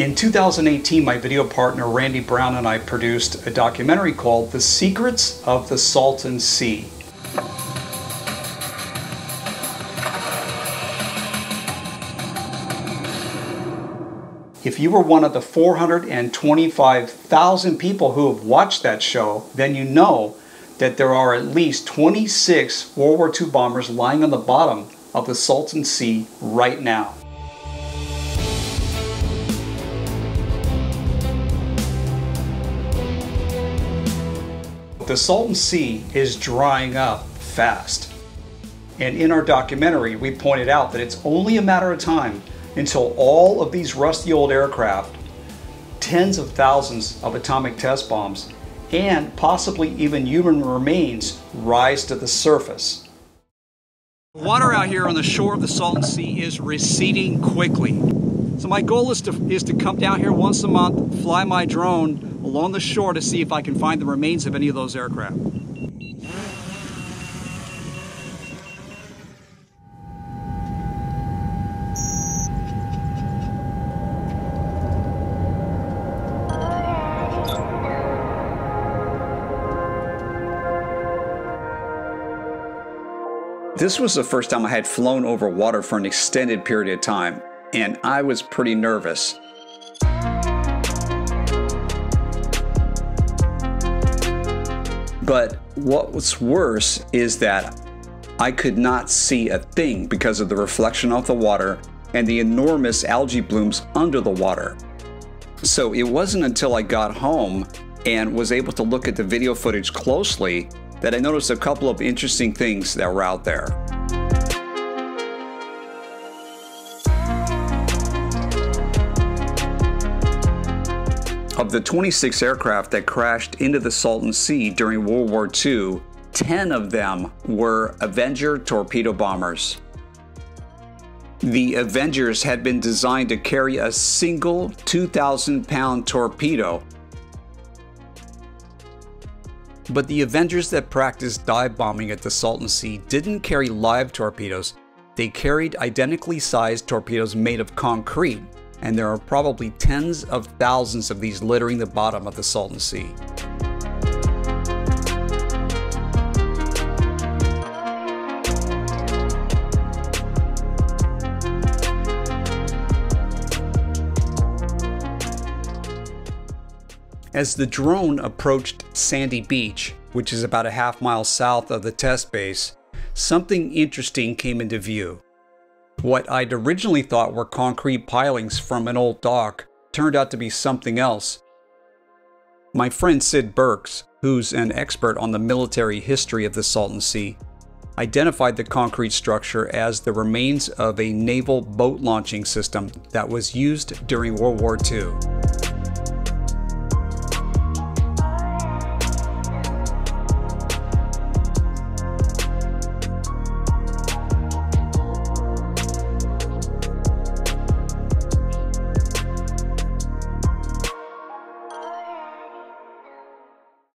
In 2018, my video partner Randy Brown and I produced a documentary called The Secrets of the Salton Sea. If you were one of the 425,000 people who have watched that show, then you know that there are at least 26 World War II bombers lying on the bottom of the Salton Sea right now. The Salton Sea is drying up fast. And in our documentary, we pointed out that it's only a matter of time until all of these rusty old aircraft, tens of thousands of atomic test bombs, and possibly even human remains rise to the surface. Water out here on the shore of the Salton Sea is receding quickly. So my goal is to, is to come down here once a month, fly my drone along the shore to see if I can find the remains of any of those aircraft. This was the first time I had flown over water for an extended period of time, and I was pretty nervous. But what was worse is that I could not see a thing because of the reflection off the water and the enormous algae blooms under the water. So it wasn't until I got home and was able to look at the video footage closely that I noticed a couple of interesting things that were out there. Of the 26 aircraft that crashed into the Salton Sea during World War II, 10 of them were Avenger torpedo bombers. The Avengers had been designed to carry a single 2,000 pound torpedo. But the Avengers that practiced dive bombing at the Salton Sea didn't carry live torpedoes, they carried identically sized torpedoes made of concrete, and there are probably tens of thousands of these littering the bottom of the Salton Sea. As the drone approached Sandy Beach, which is about a half mile south of the test base, something interesting came into view. What I'd originally thought were concrete pilings from an old dock turned out to be something else. My friend Sid Burks, who's an expert on the military history of the Salton Sea, identified the concrete structure as the remains of a naval boat launching system that was used during World War II.